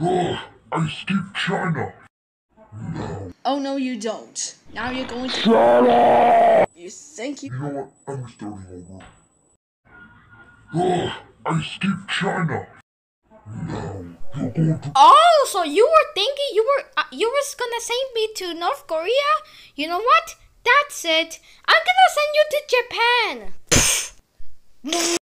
Ugh, I skip China. No. Oh no, you don't. Now you're going to. Shut up! You think you. You know what? I'm starting over. Ugh, I skip China. No, you're going to. Oh, so you were thinking you were uh, you was gonna send me to North Korea? You know what? That's it. I'm gonna send you to Japan.